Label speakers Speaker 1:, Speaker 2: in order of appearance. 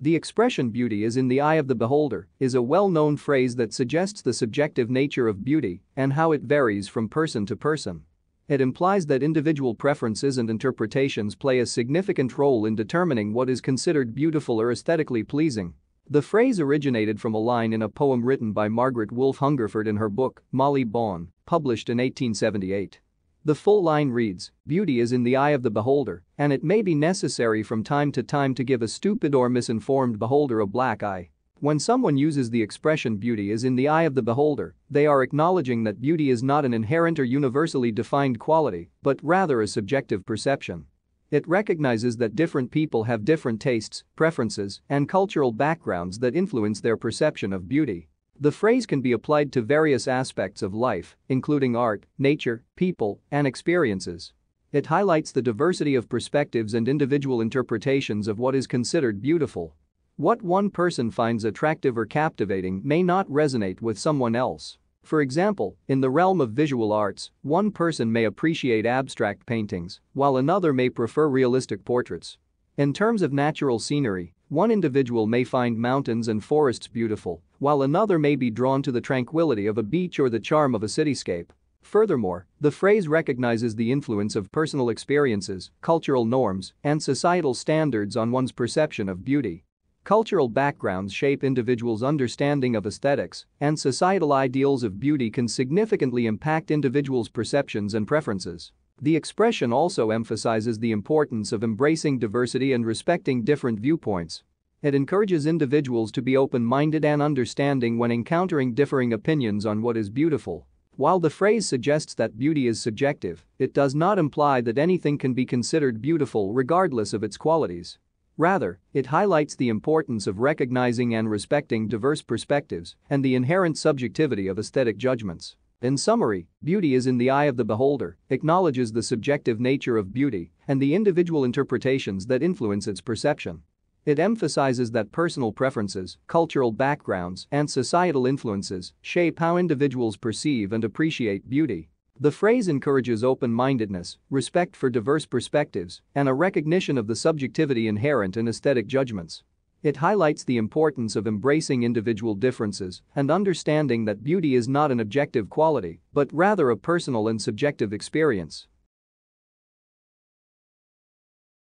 Speaker 1: The expression beauty is in the eye of the beholder is a well-known phrase that suggests the subjective nature of beauty and how it varies from person to person. It implies that individual preferences and interpretations play a significant role in determining what is considered beautiful or aesthetically pleasing. The phrase originated from a line in a poem written by Margaret Wolfe Hungerford in her book, Molly Bawn, published in 1878. The full line reads, Beauty is in the eye of the beholder, and it may be necessary from time to time to give a stupid or misinformed beholder a black eye. When someone uses the expression beauty is in the eye of the beholder, they are acknowledging that beauty is not an inherent or universally defined quality, but rather a subjective perception. It recognizes that different people have different tastes, preferences, and cultural backgrounds that influence their perception of beauty. The phrase can be applied to various aspects of life, including art, nature, people, and experiences. It highlights the diversity of perspectives and individual interpretations of what is considered beautiful. What one person finds attractive or captivating may not resonate with someone else. For example, in the realm of visual arts, one person may appreciate abstract paintings, while another may prefer realistic portraits. In terms of natural scenery, one individual may find mountains and forests beautiful, while another may be drawn to the tranquility of a beach or the charm of a cityscape. Furthermore, the phrase recognizes the influence of personal experiences, cultural norms, and societal standards on one's perception of beauty. Cultural backgrounds shape individuals' understanding of aesthetics, and societal ideals of beauty can significantly impact individuals' perceptions and preferences. The expression also emphasizes the importance of embracing diversity and respecting different viewpoints. It encourages individuals to be open-minded and understanding when encountering differing opinions on what is beautiful. While the phrase suggests that beauty is subjective, it does not imply that anything can be considered beautiful regardless of its qualities. Rather, it highlights the importance of recognizing and respecting diverse perspectives and the inherent subjectivity of aesthetic judgments. In summary, beauty is in the eye of the beholder, acknowledges the subjective nature of beauty and the individual interpretations that influence its perception. It emphasizes that personal preferences, cultural backgrounds, and societal influences shape how individuals perceive and appreciate beauty. The phrase encourages open-mindedness, respect for diverse perspectives, and a recognition of the subjectivity inherent in aesthetic judgments. It highlights the importance of embracing individual differences and understanding that beauty is not an objective quality, but rather a personal and subjective experience.